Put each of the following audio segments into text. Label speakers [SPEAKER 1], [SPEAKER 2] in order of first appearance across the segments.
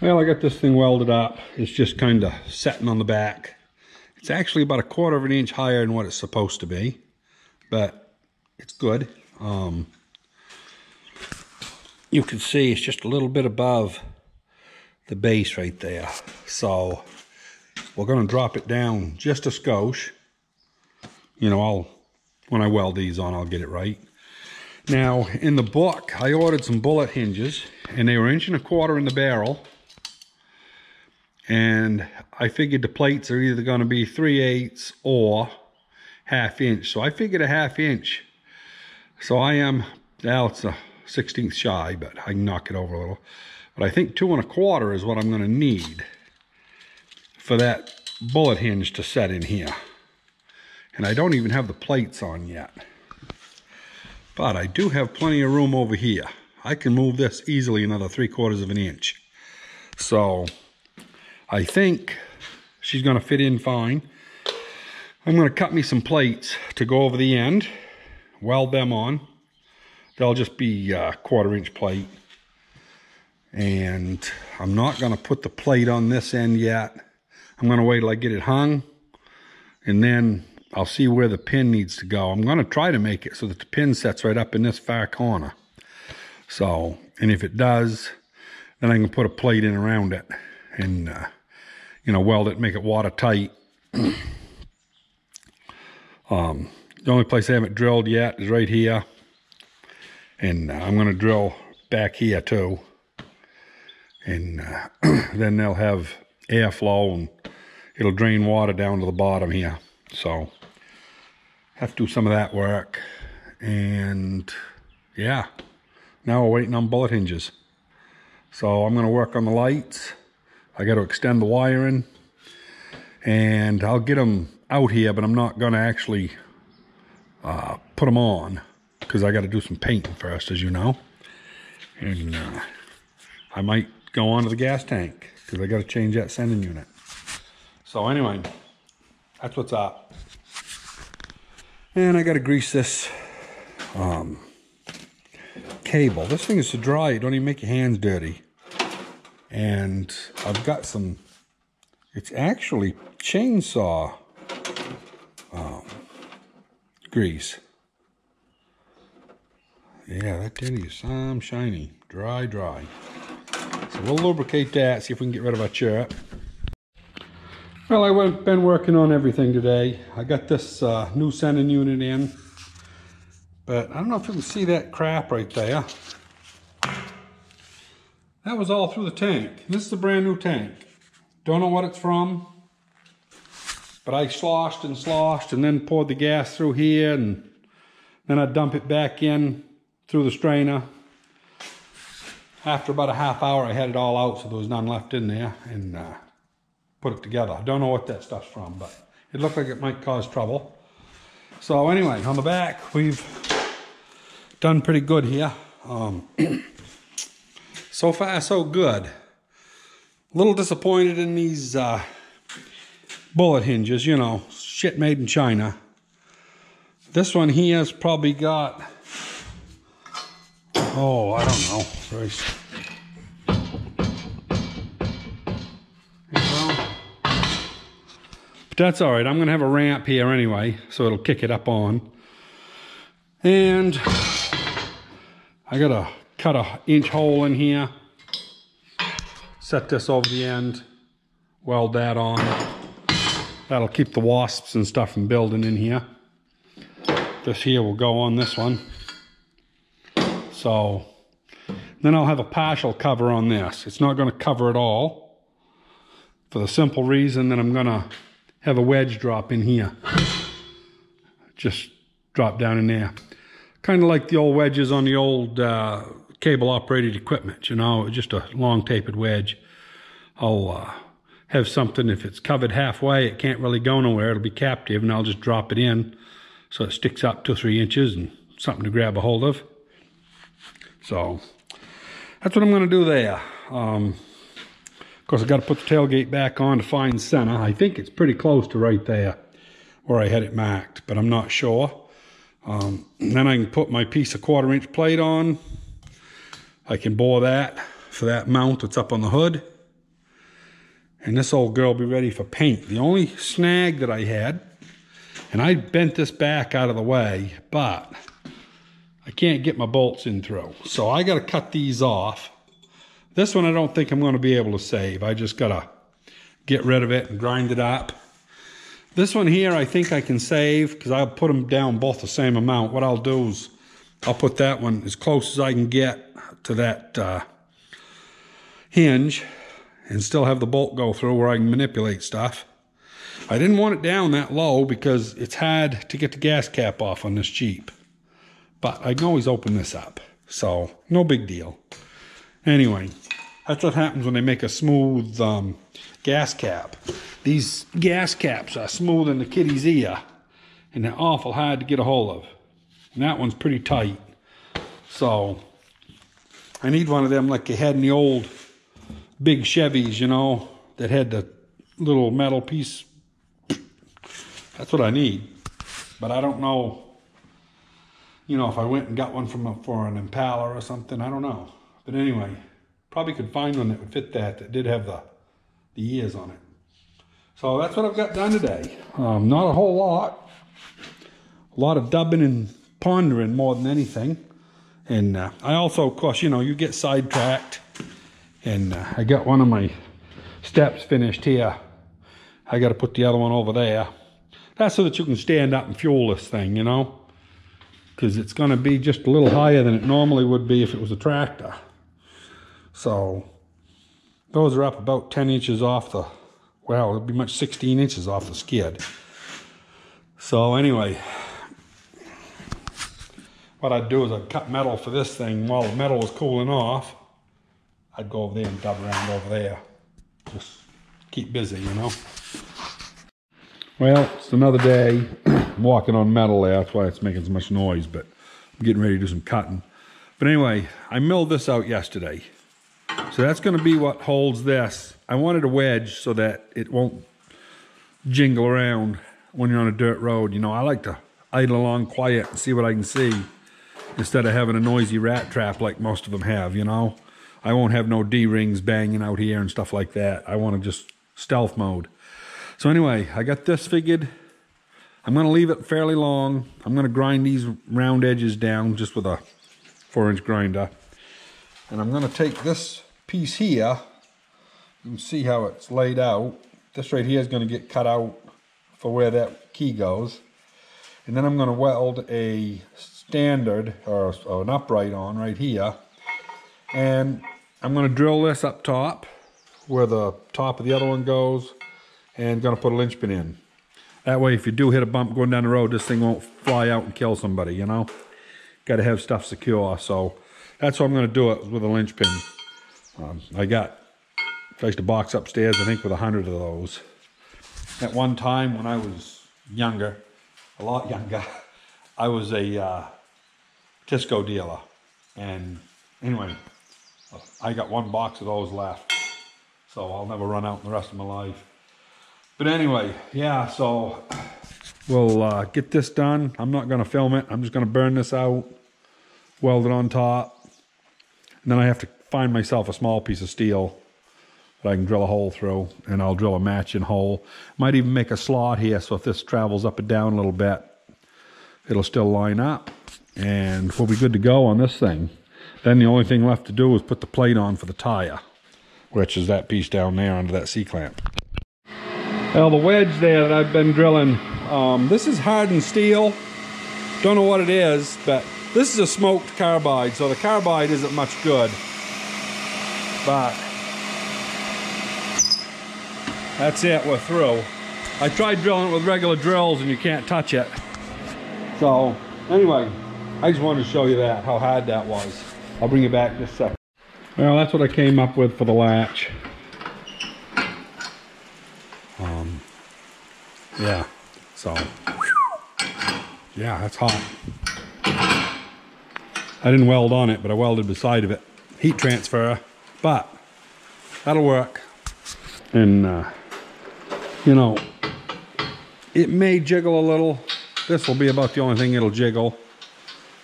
[SPEAKER 1] Well, I got this thing welded up. It's just kind of setting on the back. It's actually about a quarter of an inch higher than what it's supposed to be, but it's good. Um, you can see it's just a little bit above the base right there. So we're going to drop it down just a skosh. You know, I'll when I weld these on, I'll get it right. Now, in the book, I ordered some bullet hinges, and they were inch and a quarter in the barrel. And I figured the plates are either going to be 3 eighths or half inch. So I figured a half inch. So I am, now it's a 16th shy, but I can knock it over a little. But I think two and a quarter is what I'm going to need for that bullet hinge to set in here. And I don't even have the plates on yet. But I do have plenty of room over here. I can move this easily another three quarters of an inch. So I think she's going to fit in fine. I'm going to cut me some plates to go over the end, weld them on. They'll just be a quarter inch plate. And I'm not going to put the plate on this end yet. I'm going to wait till I get it hung. And then I'll see where the pin needs to go. I'm going to try to make it so that the pin sets right up in this far corner. So, and if it does, then I can put a plate in around it and, uh, you know, weld it, make it watertight. um, the only place I haven't drilled yet is right here. And uh, I'm going to drill back here too. And uh, then they'll have airflow and it'll drain water down to the bottom here. So have to do some of that work. And yeah, now we're waiting on bullet hinges. So I'm going to work on the lights. I got to extend the wiring. And I'll get them out here, but I'm not going to actually uh, put them on because I got to do some painting first, as you know. And uh, I might go on to the gas tank because I got to change that sending unit. So anyway, that's what's up. And I got to grease this um, cable. This thing is so dry, you don't even make your hands dirty. And I've got some, it's actually chainsaw um, grease. Yeah, that did is some shiny, dry, dry. So we'll lubricate that, see if we can get rid of our chirp. Well, I've been working on everything today. I got this uh, new sending unit in, but I don't know if you can see that crap right there. That was all through the tank. This is a brand new tank. Don't know what it's from, but I sloshed and sloshed and then poured the gas through here and then I dump it back in through the strainer. After about a half hour, I had it all out, so there was none left in there. And uh, put it together. I don't know what that stuff's from, but it looked like it might cause trouble. So anyway, on the back, we've done pretty good here. Um, so far, so good. A little disappointed in these uh, bullet hinges, you know, shit made in China. This one he has probably got, oh, I don't know. But that's all right. I'm going to have a ramp here anyway, so it'll kick it up on. And I got to cut a inch hole in here. Set this over the end. Weld that on. That'll keep the wasps and stuff from building in here. This here will go on this one. So then I'll have a partial cover on this. It's not going to cover it all for the simple reason that I'm going to have a wedge drop in here. Just drop down in there. Kind of like the old wedges on the old uh, cable operated equipment, you know, just a long tapered wedge. I'll uh, have something, if it's covered halfway, it can't really go nowhere, it'll be captive, and I'll just drop it in so it sticks up two or three inches and something to grab a hold of. So that's what I'm going to do there. Um, of course, I've got to put the tailgate back on to find center. I think it's pretty close to right there where I had it marked, but I'm not sure. Um, then I can put my piece of quarter inch plate on. I can bore that for that mount that's up on the hood. and this old girl will be ready for paint. The only snag that I had, and I bent this back out of the way, but I can't get my bolts in through. So I got to cut these off. This one I don't think I'm going to be able to save. I just got to get rid of it and grind it up. This one here I think I can save because I'll put them down both the same amount. What I'll do is I'll put that one as close as I can get to that uh, hinge and still have the bolt go through where I can manipulate stuff. I didn't want it down that low because it's hard to get the gas cap off on this Jeep. But I can always open this up. So, no big deal. Anyway, that's what happens when they make a smooth um, gas cap. These gas caps are smooth in the kitty's ear. And they're awful hard to get a hold of. And that one's pretty tight. So, I need one of them like they had in the old big Chevys, you know, that had the little metal piece. That's what I need. But I don't know, you know, if I went and got one from a, for an Impala or something, I don't know. But anyway, probably could find one that would fit that, that did have the, the ears on it. So that's what I've got done today. Um, not a whole lot. A lot of dubbing and pondering more than anything. And uh, I also, of course, you know, you get sidetracked and uh, I got one of my steps finished here. I got to put the other one over there. That's so that you can stand up and fuel this thing, you know, because it's going to be just a little higher than it normally would be if it was a tractor. So those are up about 10 inches off the, well, it'd be much 16 inches off the skid. So anyway, what I'd do is I'd cut metal for this thing while the metal was cooling off. I'd go over there and dub around over there. Just keep busy, you know. Well, it's another day. I'm walking on metal there. That's why it's making so much noise, but I'm getting ready to do some cutting. But anyway, I milled this out yesterday. So that's going to be what holds this. I wanted a wedge so that it won't jingle around when you're on a dirt road. You know, I like to idle along quiet and see what I can see instead of having a noisy rat trap like most of them have, you know. I won't have no D-rings banging out here and stuff like that. I want to just stealth mode. So anyway, I got this figured. I'm going to leave it fairly long. I'm going to grind these round edges down just with a 4-inch grinder. And I'm going to take this piece here. You can see how it's laid out. This right here is going to get cut out for where that key goes. And then I'm going to weld a standard or, or an upright on right here. And I'm going to drill this up top where the top of the other one goes and going to put a linchpin in. That way, if you do hit a bump going down the road, this thing won't fly out and kill somebody, you know? Got to have stuff secure, so that's what I'm going to do it with a linchpin. Um, I got placed a box upstairs, I think, with a hundred of those. At one time, when I was younger, a lot younger, I was a uh, Tisco dealer. And anyway, I got one box of those left. So I'll never run out in the rest of my life. But anyway, yeah, so we'll uh, get this done. I'm not going to film it. I'm just going to burn this out, weld it on top. And then I have to find myself a small piece of steel that I can drill a hole through. And I'll drill a matching hole. Might even make a slot here so if this travels up and down a little bit, it'll still line up. And we'll be good to go on this thing. Then the only thing left to do is put the plate on for the tire, which is that piece down there under that C-clamp. Well, the wedge there that I've been drilling, um, this is hardened steel. Don't know what it is, but this is a smoked carbide, so the carbide isn't much good. But that's it, we're through. I tried drilling it with regular drills and you can't touch it. So, anyway, I just wanted to show you that, how hard that was. I'll bring you back just a second. Well, that's what I came up with for the latch. Um, yeah, so, yeah, that's hot. I didn't weld on it, but I welded beside of it. Heat transfer, but that'll work. And, uh, you know, it may jiggle a little. This will be about the only thing it'll jiggle.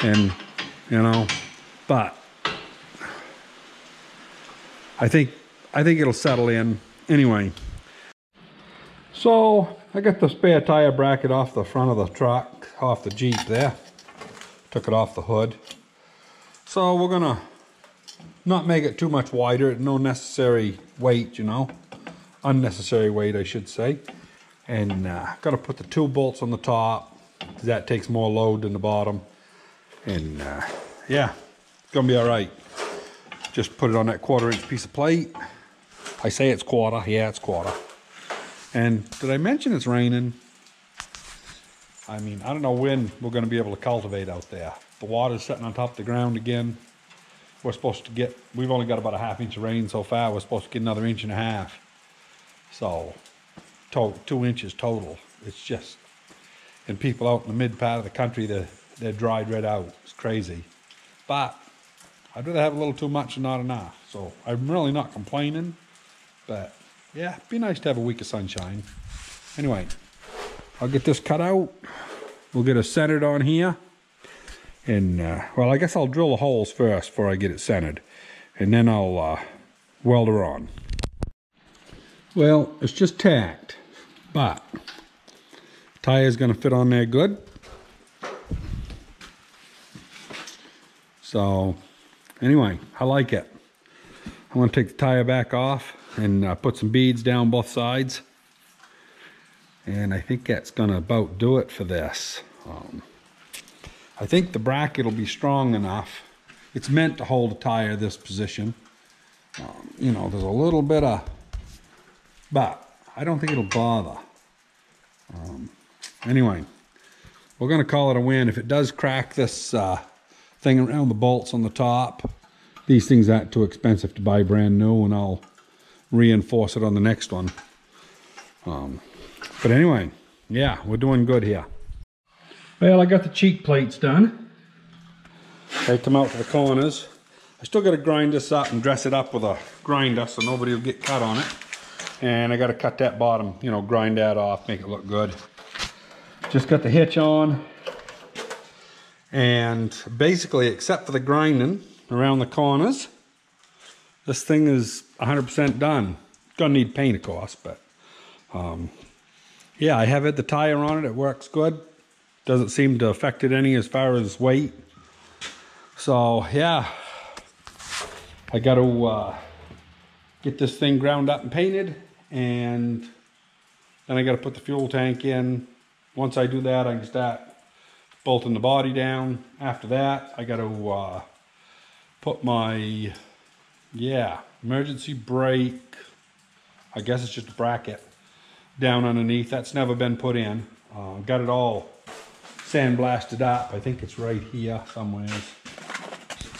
[SPEAKER 1] And, you know, but I think I think it'll settle in. anyway. So I got the spare tire bracket off the front of the truck, off the Jeep there. Took it off the hood. So we're gonna not make it too much wider, no necessary weight, you know. Unnecessary weight, I should say. And uh, gotta put the two bolts on the top, that takes more load than the bottom. And uh, yeah, it's gonna be all right. Just put it on that quarter inch piece of plate. I say it's quarter, yeah, it's quarter. And did I mention it's raining? I mean, I don't know when we're gonna be able to cultivate out there. The water's sitting on top of the ground again. We're supposed to get, we've only got about a half inch of rain so far. We're supposed to get another inch and a half. So, to, two inches total. It's just, and people out in the mid part of the country, they're, they're dried right out. It's crazy. But I'd rather have a little too much than not enough. So I'm really not complaining. But yeah, be nice to have a week of sunshine. Anyway, I'll get this cut out. We'll get it centered on here. And, uh, well, I guess I'll drill the holes first before I get it centered. And then I'll uh, weld her on. Well, it's just tacked. But, tie is going to fit on there good. So, anyway, I like it. I'm going to take the tire back off and uh, put some beads down both sides. And I think that's going to about do it for this. Um, I think the bracket will be strong enough. It's meant to hold a tire this position. Um, you know, there's a little bit of, but I don't think it'll bother. Um, anyway, we're going to call it a win. If it does crack this uh, thing around the bolts on the top, these things aren't too expensive to buy brand new, and I'll reinforce it on the next one. Um, but anyway, yeah, we're doing good here. Well, I got the cheek plates done. They come out for the corners. I still got to grind this up and dress it up with a grinder so nobody will get cut on it. And I got to cut that bottom, you know, grind that off, make it look good. Just got the hitch on. And basically, except for the grinding around the corners, this thing is 100% done. Gonna need paint, of course, but um, yeah, I have had the tire on it. It works good. Doesn't seem to affect it any as far as weight. So yeah, I got to uh, get this thing ground up and painted, and then I got to put the fuel tank in. Once I do that, I can start bolting the body down. After that, I got to uh, put my yeah, emergency brake. I guess it's just a bracket down underneath. That's never been put in. Uh, got it all sandblasted up. I think it's right here somewhere.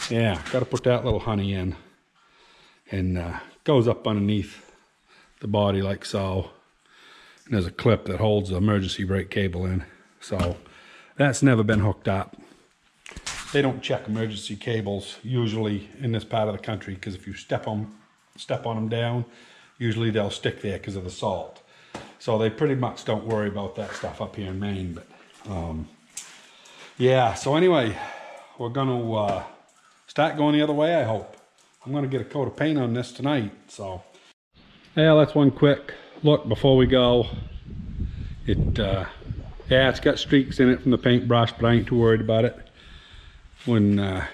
[SPEAKER 1] Yeah, got to put that little honey in. And uh, goes up underneath the body like so. And there's a clip that holds the emergency brake cable in. So that's never been hooked up they don't check emergency cables usually in this part of the country because if you step on step on them down, usually they'll stick there because of the salt. So they pretty much don't worry about that stuff up here in Maine. But um, yeah, so anyway, we're gonna uh, start going the other way. I hope. I'm gonna get a coat of paint on this tonight. So yeah, that's one quick look before we go. It uh, yeah, it's got streaks in it from the paintbrush, but I ain't too worried about it when uh,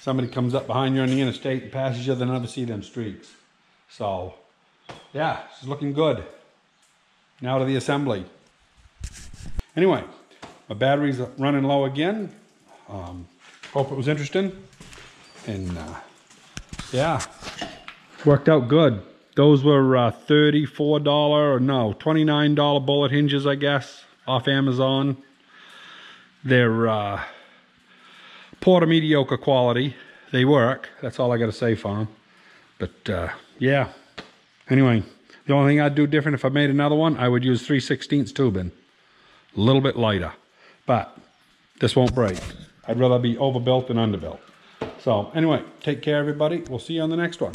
[SPEAKER 1] somebody comes up behind you on the interstate and passes you, they'll never see them streaks. So, yeah, it's looking good. Now to the assembly. Anyway, my battery's running low again. Um, hope it was interesting. And uh, yeah, worked out good. Those were uh, $34 or no, $29 bullet hinges, I guess, off Amazon. They're uh, poor to mediocre quality. They work. That's all I got to say for them. But uh, yeah. Anyway, the only thing I'd do different if I made another one, I would use 3 16 tubing. A little bit lighter. But this won't break. I'd rather be overbuilt than underbuilt. So anyway, take care everybody. We'll see you on the next one.